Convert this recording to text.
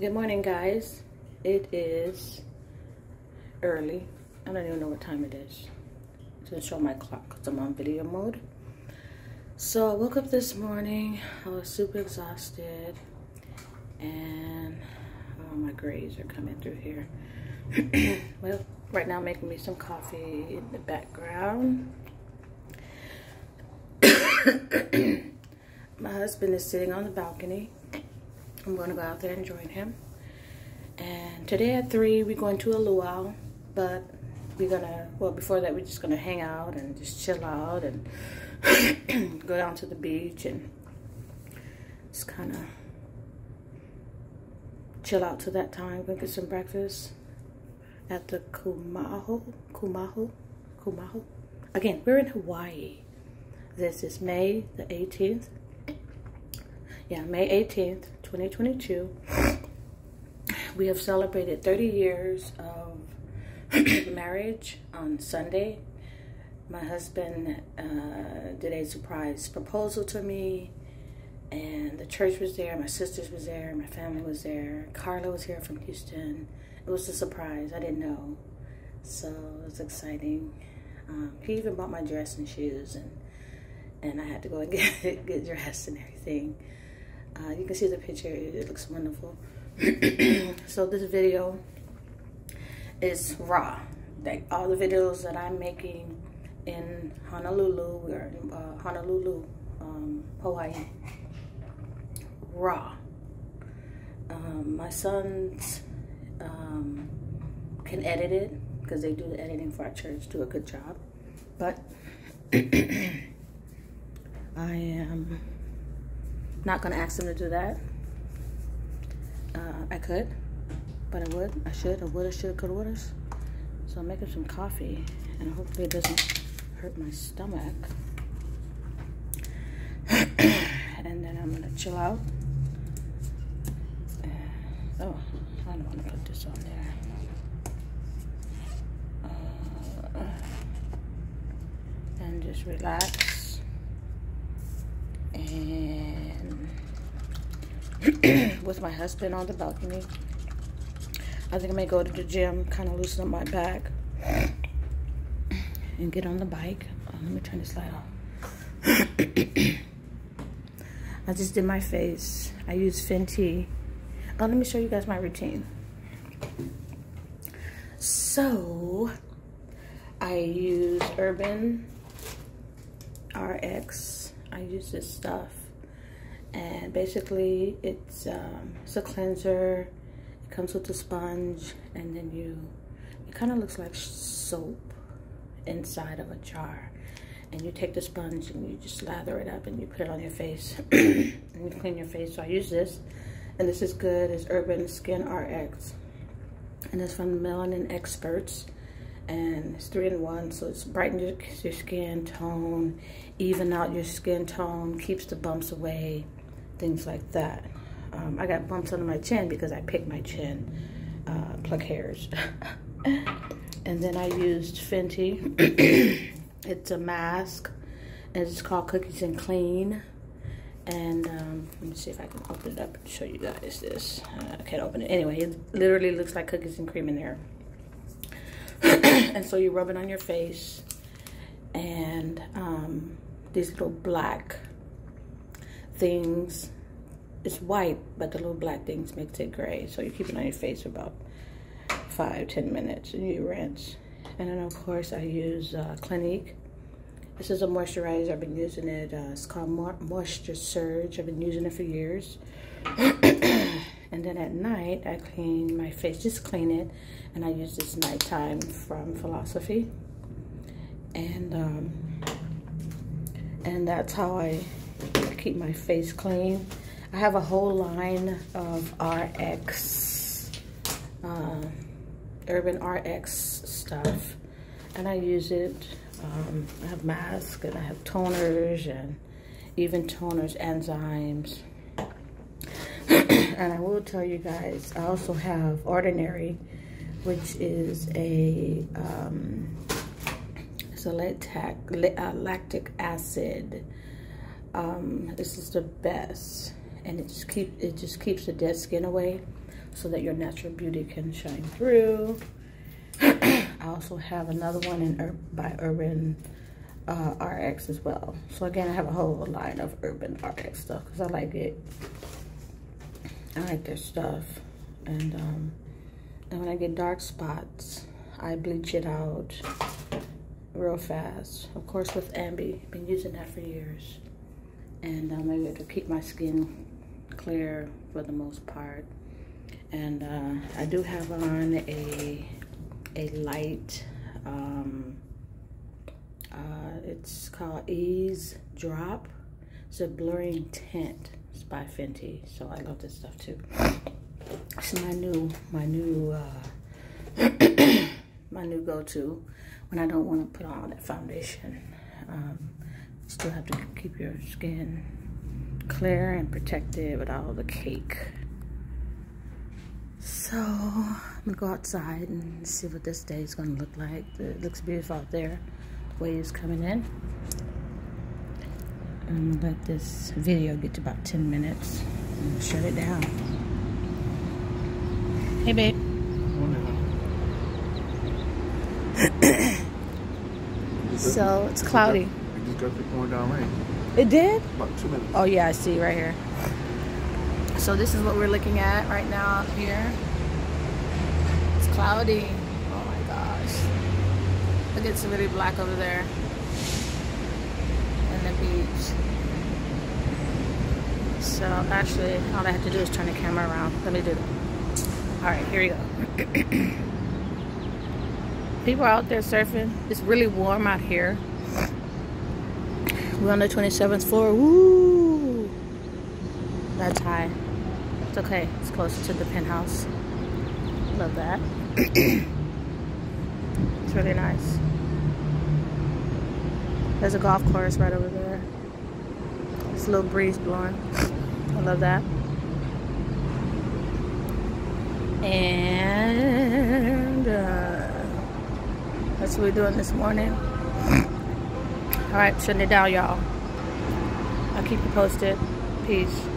Good morning, guys. It is early. I don't even know what time it is. It's gonna show my clock because I'm on video mode. So I woke up this morning. I was super exhausted, and oh, my grays are coming through here. well, right now, I'm making me some coffee in the background. my husband is sitting on the balcony I'm going to go out there and join him. And today at 3, we're going to a luau. But we're going to, well, before that, we're just going to hang out and just chill out and go down to the beach and just kind of chill out to that time. Go get some breakfast at the Kumaho. Kumaho? Kumaho? Again, we're in Hawaii. This is May the 18th. Yeah, May 18th, 2022, we have celebrated 30 years of marriage on Sunday. My husband uh, did a surprise proposal to me, and the church was there, my sisters was there, my family was there, Carla was here from Houston. It was a surprise, I didn't know. So it was exciting. Um, he even bought my dress and shoes, and and I had to go and get, get dressed and everything. Uh, you can see the picture, it looks wonderful. so this video is raw. Like all the videos that I'm making in Honolulu, we're in uh, Honolulu, um, Hawaii, raw. Um, my sons um, can edit it because they do the editing for our church, do a good job. But I am not gonna ask them to do that. Uh, I could, but I would, I should, I would, I should, could, would. So I'm making some coffee, and hopefully it doesn't hurt my stomach. and then I'm gonna chill out. Uh, oh, I don't want to put this on there. Uh, and just relax. with my husband on the balcony. I think I may go to the gym, kind of loosen up my back, and get on the bike. Oh, let me turn this light off. I just did my face. I use Fenty. Oh, let me show you guys my routine. So, I use Urban RX. I use this stuff and basically it's um, it's a cleanser. It comes with a sponge and then you it kind of looks like soap inside of a jar. And you take the sponge and you just lather it up and you put it on your face. And you clean your face. So I use this and this is good. It's Urban Skin RX and it's from Melanin Experts. And it's three in one so it's brightens your, your skin tone even out your skin tone keeps the bumps away things like that. Um, I got bumps under my chin because I picked my chin, uh, pluck hairs. and then I used Fenty. it's a mask, and it's called Cookies and Clean. And um, let me see if I can open it up and show you guys this. Uh, I can't open it. Anyway, it literally looks like cookies and cream in there. and so you rub it on your face. And um, these little black things, it's white, but the little black things makes it gray. So you keep it on your face for about five, ten minutes and you rinse. And then of course I use uh, Clinique. This is a moisturizer, I've been using it. Uh, it's called Moisture Surge. I've been using it for years. and then at night, I clean my face, just clean it. And I use this nighttime from Philosophy. And, um, and that's how I keep my face clean. I have a whole line of RX, uh, Urban RX stuff, and I use it. Um, I have masks and I have toners and even toners, enzymes. and I will tell you guys, I also have Ordinary, which is a, um, it's a lactic, uh, lactic acid um, this is the best and it just keep it just keeps the dead skin away so that your natural beauty can shine through. I also have another one in Ur by Urban uh, RX as well. So again, I have a whole line of Urban RX stuff because I like it. I like their stuff. And, um, and when I get dark spots, I bleach it out real fast. Of course with Ambi, been using that for years. And I'm able to keep my skin clear for the most part. And uh, I do have on a, a light, um, uh, it's called Eaze Drop. It's a blurring tint. It's by Fenty, so I love this stuff too. It's my new, my new, uh, my new go-to when I don't want to put on that foundation. Um, still have to keep your skin clear and protected with all the cake. So I'm gonna go outside and see what this day is gonna look like. It looks beautiful out there. The waves coming in. I'm gonna let this video get to about 10 minutes and shut it down. Hey babe. so it's cloudy. It just got pouring down rain. It did? About two minutes. Oh yeah, I see right here. So this is what we're looking at right now up here. It's cloudy. Oh my gosh. Look, it's really black over there. And the beach. So actually, all I have to do is turn the camera around. Let me do that. All right, here we go. People are out there surfing. It's really warm out here. We're on the 27th floor. Woo! That's high. It's okay. It's closer to the penthouse. Love that. it's really nice. There's a golf course right over there. It's a little breeze blowing. I love that. And uh, that's what we're doing this morning. All right, shutting it down, y'all. I'll keep you posted. Peace.